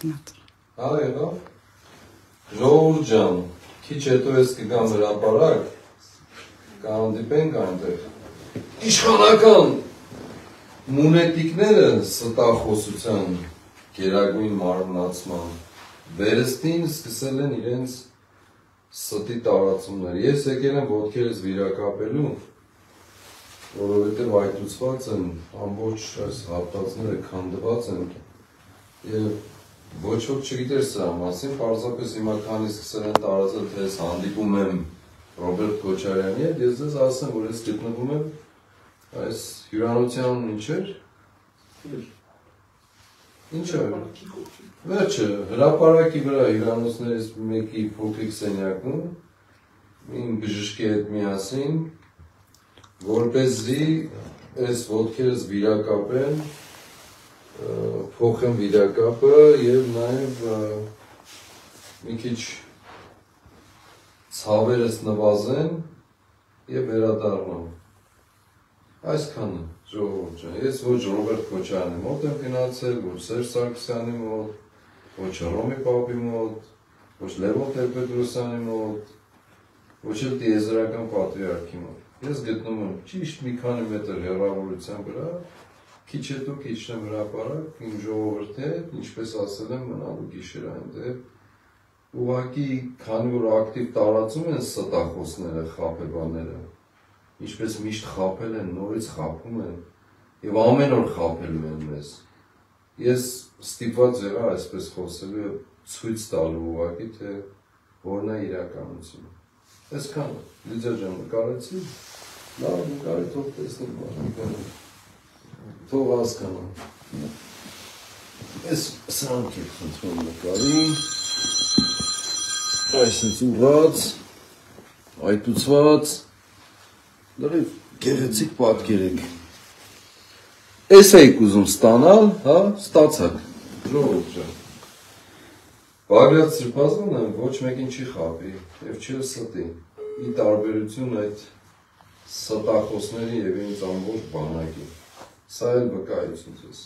Հա, եղավ։ Ժողովուրդ ջան, քիչ հետո ես կգամ հրապարակ, կհանդիպենք այնտեղ։ Իշխանական մունետիկները ստախոսության գերագույն մարմնացման վերստին սկսել են իրենց ստի տարածումներ։ Ես եկել եմ ոտքերս վիրակապելու, որովհետև այտուցված են, ամբողջ այս հատվածները քանդված են եւ ոչ ոք չգիտեր սրա մասին, պարզապես հիմա քանի սկսել են տարածել, թե ես հանդիպում եմ Ռոբերտ Քոչարյանի հետ, ես ձեզ ասեմ, որ ես գտնվում եմ այս հյուրանոցյան ինչ էր։ Ինչ է։ Վերջը հրաապարակի վրա հյուրանոցներից մեկի փոքրիկ սենյակում իմ բժշկի հետ միասին որպեսզի այս ոտքերս վիրակապեն փոխեմ վիրակապը եւ նաեւ մի քիչ ցավերս նվազեն եւ վերադառնամ այսքանը ժողովուրդ ջան ես ոչ Ռոբերտ Քոչարյանի մոտ եմ գնացել ոչ Սերժ Սարգսյանի մոտ ոչ Ռոմի Պապի մոտ ոչ Լևոն Տեր-Պետրոսյանի մոտ ոչ էլ տիեզերական պատվիրակի մոտ ես գտնում եմ ճիշտ մի քանի մետր հեռավորության վրա քիչ հետո քիչն հրապարակ իմ ժողովրդի հետ, ինչպես ասել եմ, մնալու գիշեր այնտեղ։ Ուղղակի, քանի որ ակտիվ տարածում են ստախոսները, խապեբաները, ինչպես միշտ խապել են, նորից խապում են եւ ամեն օր խապելու են մեզ։ Ես ստիպված եղա այսպես խոսելու եւ ցույց տալու ուղղակի, թե որն է իրականությունը։ Այսքանը, Լիդիա ջան, նկարեցի։ Լավ, նկարի թող տեսնեմ, մարդիկ թող հասկանան։ Ես սրանք եմ խնդրում նկարի, այսինց ուղած, այտուցված, լրիվ գեղեցիկ պատկեր եք։ Էս էիք ուզում ստանալ, հա, ստացակ, ժողով ջան։ Բագրատ սրպազանը ոչ մեկին չի խապի և չի ստի, ի տարբերություն այդ ստախոսների և ինձ ամբողջ բանակի։ Սա էլ վկայություն ձեզ։